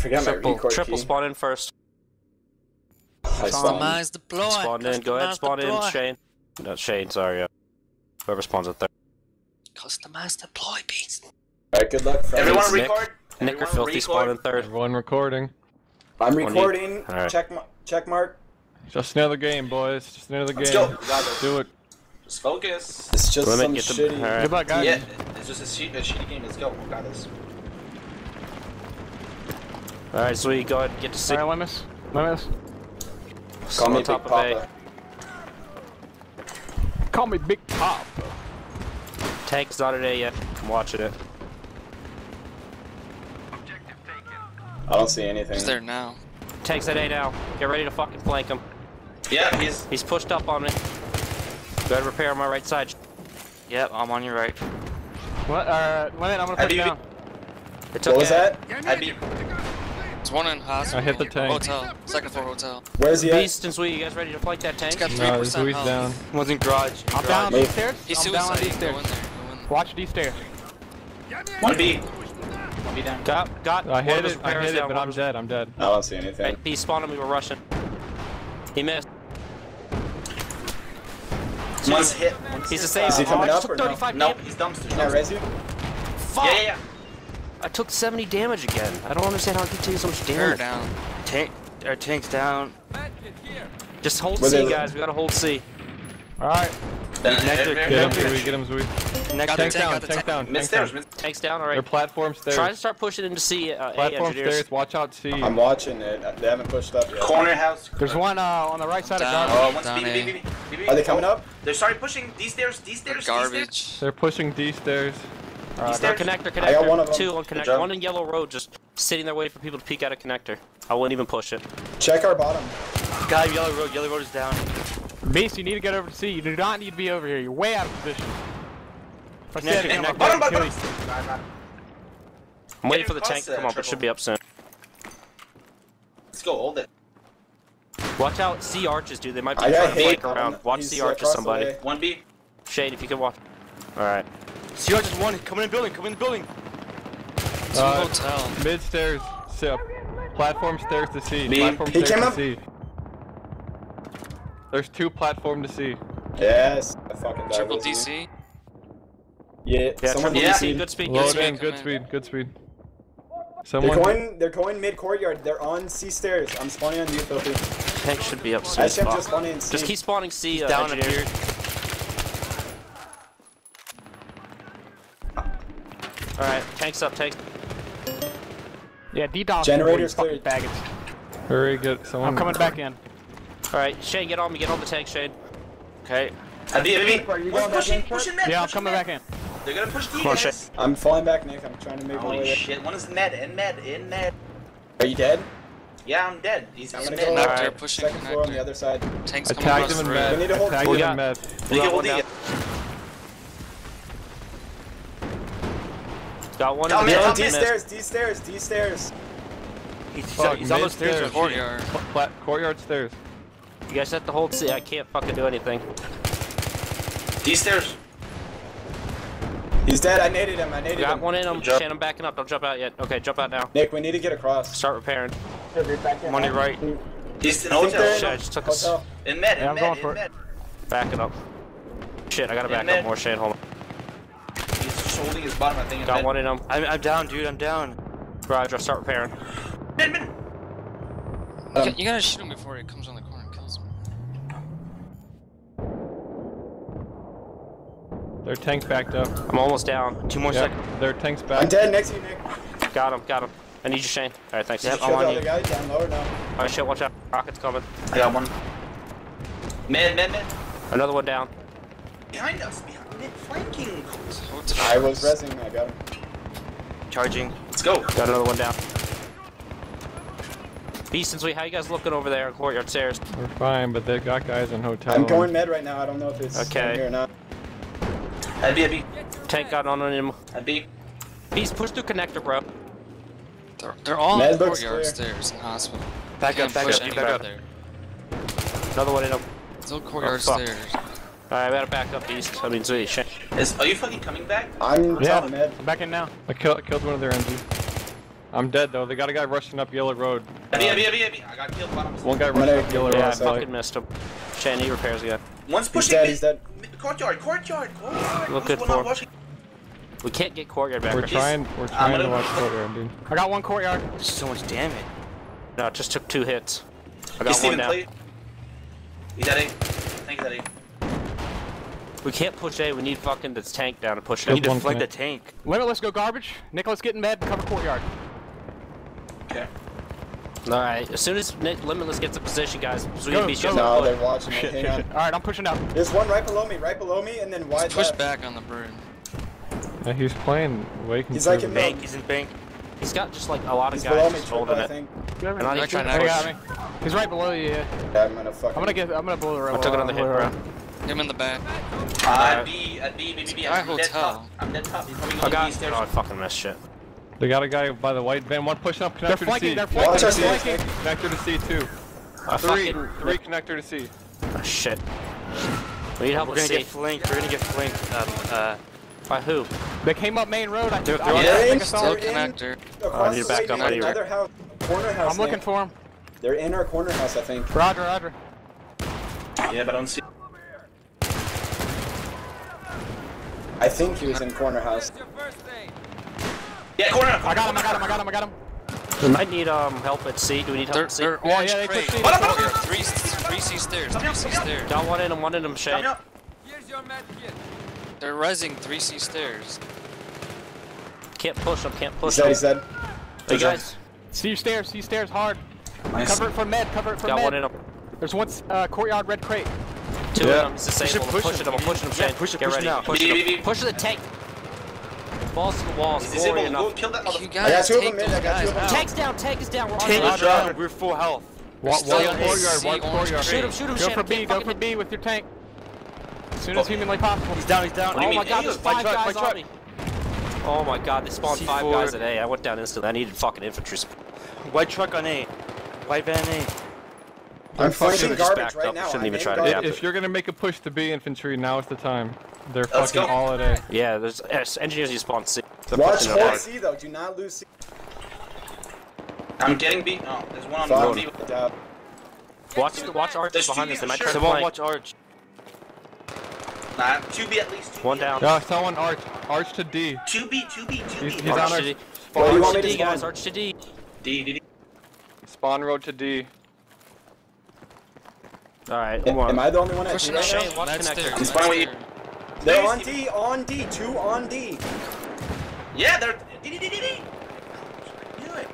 Forget my Triple, record triple key. spawn in first. I spawned. Customize deploy. Spawn in. Go ahead. Customize Spawn in. Shane. No, Shane. Sorry. Yeah. Whoever spawns at third. Customize the deploy, beast. Alright, good luck, friends. Everyone Nick. record. Nick or Filthy record. spawn in third. Everyone recording. I'm recording. Alright. Check ma- check mark. Just another game, boys. Just another Let's game. go. We got. Do it. Just focus. It's just Limit, some get the- shitty. alright. Good luck, guys. Yeah, it's just a, shit, a shitty game. Let's go. We got this. All right, sweet. Go ahead. And get to see. Alright, Lemus. Lemus. Call on me Big top of A. Papa. Call me Big Pop. Tank's not at A yet. I'm watching it. I don't see anything. He's there now. Tank's at A now. Get ready to fucking flank him. Yeah, he's. He's pushed up on me. Go ahead, repair on my right side. Yep, I'm on your right. What? Uh, Lemon, I'm gonna Have put you- down. It took What was A. that? I'd be. There's one in hospital. I hit the tank. Hotel. Second floor hotel. Where's he at? Beast and Sweet, you guys ready to fight that tank? He's got No, this 3% Louis health. down. One's in garage. I'm down on Move. these stairs. He's I'm down on suicide. these Go in there. Go in. Watch these stairs. One B. Be down. Got, got. I hit it. I hit it, but I'm of dead. I'm dead. I don't see anything. Hey, Beast spawned him, we were rushing. He missed. One's hit. One's He's the hit. same. Is he Oh, coming I up or no? 35 No, he's dumpster. Can I raise you? Fuck! Yeah, yeah, yeah. I took 70 damage again. I don't understand how I keep take so much Her damage. down. Tank. Our tank's down. Just hold Where C, guys. We gotta hold C. Alright. Then Next every- Get him, every- Zooey. Get him, Zooey. Next Tank tank, down. got Tank tank. down. Mid Tank stairs. down. Tank's down, They're alright. platform stairs. Try to start pushing into C, uh, A Platform engineers. stairs. Watch out, C. I'm watching it. They haven't pushed up yet. Corner house. There's one uh, on the right side of Down. garbage. Oh, one's Down B, B, A. B, B, B, B. Are they coming Oh, up? They're starting pushing these stairs. These stairs. These stairs. Garbage. They're pushing D stairs. These Or stairs. connector, connector. I got one of them. Two on connector. One in yellow road, just sitting there waiting for people to peek out a connector. I wouldn't even push it. Check our bottom. Guy, yellow road. Yellow road is down. Beast, you need to get over to C. You do not need to be over here. You're way out of position. If I Connect, said it, I'm Bottom, bottom. I'm waiting Get for the tank to come up. It should be up soon. Let's go. Hold it. Watch out, C arches, dude. They might be I got trying to flank around. Watch He's C arches, somebody. One B. Shade, if you can watch. Alright. CR just one. Come in the building. Coming in the building. Two Uh, hotel. Mid stairs. So, platform stairs to C. B. Platform He stairs came to up. C. There's two platform to C. Yes. I fucking died. Triple DC. it. Yeah. Yeah, someone triple Yeah. DC, good speed, good Load speed. in. Good speed. Good speed. They're going. They're going mid courtyard. They're on C stairs. I'm spawning on you, filthy. Tank should be up soon. I as see him fuck. just spawning C. Just keep spawning C, uh, Down up here. Alright, tank's up, tank's Yeah, DDoS. Generators people, you cleared. fucking faggots. Hurry, get someone. I'm coming back in. Alright, Shane, get on me, get on the tank, Shane. Okay. A B. A B. One's pushing. Pushing mid. Yeah, I'm coming mid. back in. They're gonna push D. on, guys. I'm falling back, Nick. I'm trying to make my Holy way there. shit. One is med. In med. In med. Are you dead? Yeah, I'm dead. He's, I'm gonna mid. go Connector, Alright. pushing second floor on the other side. Tanks I coming tagged across him the in road. We need med. to hold- I tagged We him got- in med. We got can one hold D. down. Got one Down in mid, the down D oh, stairs. D stairs. D stairs. He's, Fuck, he's on those mid stairs. stairs. Courtyard. Pl- courtyard stairs. You guys have to hold C. I can't fucking do anything. D stairs. He's dead. I naded him. I naded Got him. one in him. Good job. Shane, I'm backing up. Don't jump out yet. Okay, jump out now. Nick, we need to get across. Start repairing. I'm on your right. He's in I think they're hotel. Shit, I just took a s- hotel. In med. Yeah, In I'm med. going for In it. med. Back it up. Shit, I gotta Yeah, back man. up more, Shane. Hold on. He's just holding his bottom. I think. in Got one in him. I'm, I'm down, dude. I'm down. Roger, I'll start repairing. Mid. Mid. You, Um, got- you gotta shoot him before he comes on the corner and kills him. Their tank's backed up. I'm almost down. Two more Yeah, seconds. their tank's back. I'm dead next to you, Nick. Got him, got him. I need you, Shane. Alright, thanks. Yep, I'm on you. guy down lower now. Alright, shit, watch out. Rocket's coming. I got one. Mid. Mid. Mid. Another one down. Behind us. Behind mid. Flanking. I was resing. I got him. Charging. Let's go. Got another one down. Beast and Sweet, how you guys looking over there in courtyard stairs? We're fine, but they've got guys in hotel. I'm going med right now. I don't know if it's Okay. here or not. I'd be, I'd be. Tank got on him. A B. Beast, push through connector, bro. They're, they're all Med in the courtyard clear. stairs in hospital. Back Can't up, back up, back up. there. Another one in him. Still oh, courtyard fuck. stairs. Alright, I gotta back up, Beast. I mean, Sweet, Shane. Is, are you fucking coming back? I'm Yeah. top med. I'm back in now. I killed, killed one of their MGs. I'm dead though. They got a guy rushing up Yellow Road. Abby, Abby, Abby, Abby. I got killed bottom. One guy rushing up kill Yellow him. Yeah, I fucking missed him. Shane, he repairs again. One's He's pushing dead, me. he's dead. Courtyard, courtyard, courtyard. Look Who's good for- We can't get courtyard back. We're right? trying. We're trying to gonna- watch courtyard, dude. I got one courtyard. There's so much damage. No, it just took two hits. I Hey, got one Steven, down. play. He's at A. Thank you, Daddy. We can't push A. We need fucking this tank down to push Good We Need to flank the Connect. tank. Limitless, go garbage. Nicholas, get in med. Cover courtyard. Okay. All right. As soon as Nick Limitless gets a position, guys, so we Go, can be go. sure. No, to they're watching me. Shit, Hang shit, on. shit. All right, I'm pushing up. There's one right below me, right below me, and then wide Push left. back on the burn. Yeah, he's playing way He's like in conservative. Bank. He's in bank. He's got just like a lot of He's guys me, just triple, holding I it. think. And I need They're trying to to push. got me. He's right below you. Yeah. Yeah, I'm gonna fucking. I'm gonna get. I'm gonna blow the I rebel. took another hit, uh, bro. Him in the back. Uh, at B, at B, B, B, B. Guy I'm dead hotel. top. I'm dead top. He's coming I on got. Stairs. Oh, I fucking missed shit. They got a guy by the white van. One pushing up They're connector to. C. They're Watch flanking. They're flanking. Connector to C too. I Three. fucking. Three connector to C. Oh, shit. We need help We're gonna C. get flanked. We're gonna get flanked. Um, uh, By who? They came up main road. I They're- think. they're I on think They're in, saw Still they're them. in, connector. across I need the to back up in here. another house, corner house. I'm looking for him. They're in our corner house, I think. Roger, Roger. Yeah, but I don't see. I think he was in corner house. Yeah, corner. I got him. I got him. I got him. I got him. We might need um help at C. Do we need help They're, at C? they're Yeah, orange yeah, they crate. pushed me. What up, what up, Courtyard. what up? Three, three C stairs. Three C stairs. Got one in him. One in him. Coming Shane. up. They're rising three C stairs. Can't push them. Can't He push said, him. he said. Hey guys, See stairs. See your stairs hard. Nice. Cover it for med. Cover it for got med. one in him. There's one uh, courtyard red crate. Two Yeah. in him. He's disabled. I'm push pushing him. him. I'm pushing him. Yeah, Shane. push it, Get push it ready. now. Push B, B, Push the tank. Balls to the walls. He's Glory disabled. Go enough. kill that You mother. I got guys two of take them in, I got two of them. Tank's down. Tank is down. We're on Tank the is down. We're full health. Watch, still watch on A, courtyard. C, Watch courtyard. Shoot him. Shoot him. Go Shane. for I B. can't Go for B with your tank. As soon as oh. humanly possible. He's down. He's down. Oh, oh my god, there's five guys on me. Oh my god, they spawned five C4. guys at A. I went down instantly. I needed fucking infantry. sp- White truck on A. White van A. I'm should've flanking garbage backed right up. now. Shouldn't I'm even try to garbage. If you're gonna make a push to B infantry, now is the time. They're Let's fucking go. all at A. Yeah, there's yes, engineers you spawn C. They're Watch pushing it hold hard. C though. Do not lose C. I'm getting B. Oh, there's one on Fuck. B. Yeah. Watch the watch archers There's behind two us. They might sure. try Someone watch Arch. Nah, two B at least. Two One B at down. least. Yeah, someone arch. Arch to D. Two B, two B, two He's- B. he's on Arch to D. Where do you Arch want to me to D, guys. Arch to D. D, D, D. Spawn road to D. All right, Am, come on. am I the only one at D Pushing right now? Watch connector. He's med fine with you. stairs. They're on D, on D, two on D. Yeah, they're D, D, D, D, D. Do it.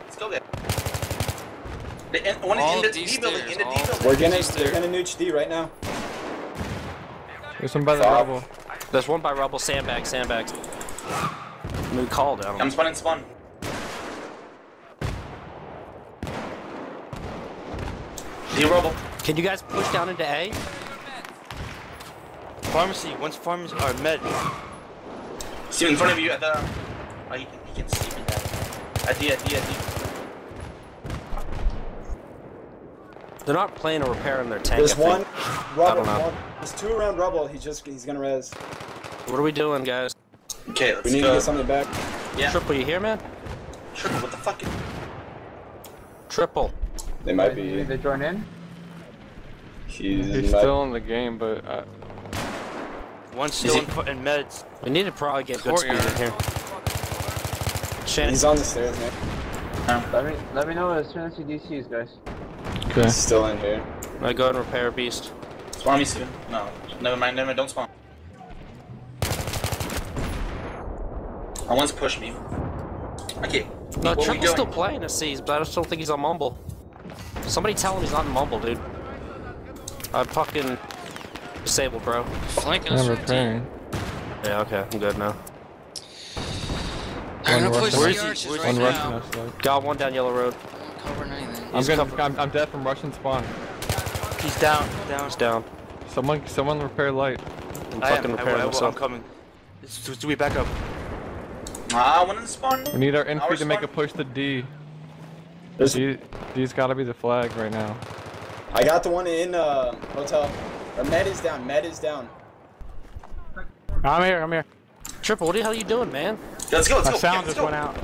Let's go, guys. The, in, one in the D D building, in the D building. We're gonna, He's they're gonna nooch D right now. There's one by the Fuck. rubble. There's one by rubble. Sandbag. Sandbags. New call down. I'm spawning spawn. D rubble. Can you guys push down into A? Pharmacy. once pharmacy. Or med. See in front of you at the. Oh, he can, he can see me. At At D, at D, at D. They're not playing or repairing their tank. There's I think. one rubble. know. One, there's two around rubble. He just he's gonna res. What are we doing, guys? Okay, let's We need go. to get something back. Yeah. Triple, you here, man? Triple, what the fuck? Triple. They might be. They join in? He's, He's still in the game, but uh, One's still in, fu- in meds. We need to probably get good speed in here. Shannon, He's on the stairs, Nick. Let me let me know as soon as you DCs, guys. okay. He's still in here. I go and repair beast. Spawn me soon. No, never mind, never mind, don't spawn. I once push me. Okay. No, what we Triple's still playing a C's, but I just don't think he's on Mumble. Somebody tell him he's not in Mumble, dude. I'm fucking disabled, bro. Flanking I'm us from D. repairing. Yeah, okay, I'm good now. They're One gonna push rushing the us. arches One right One rushing us. Like. Got one down Yellow Road. Not covering anything. I'm He's gonna. covered. I'm, I'm dead from Russian spawn. He's down. Down. He's down. Someone, someone repair light. I'm I am. fucking I, repairing will, I will, I'm coming. Let's do we back up? Ah, one in the spawn. We need our infantry to make a push to D. There's, D. D's gotta be the flag right now. I got the one in uh, hotel. Or med is down. Med is down. I'm here. I'm here. Triple, what the hell are you doing, man? Let's go, let's My go. sound yeah, let's just go. went out.